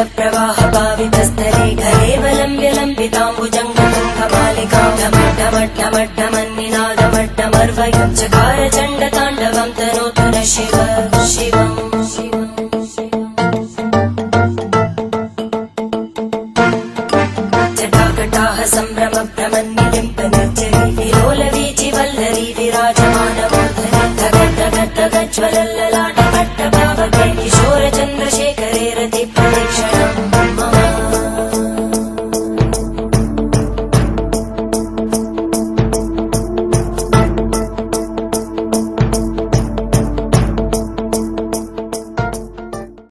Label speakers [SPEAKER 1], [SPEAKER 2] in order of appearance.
[SPEAKER 1] प्रवाह पावितस्तरे धरेवलम्ब्य लम्बिताम्बुजङ्गमट्टमट्टमन्निनादमट्टमर्वकारचण्डताण्डवं तनोतु जटाः सम्भ्रम प्रमन्दिम्बरे विरोलरी चिवल्लरी विराजमानपज्वलल्ललाटपट्टावकटकिशोरचन्द्र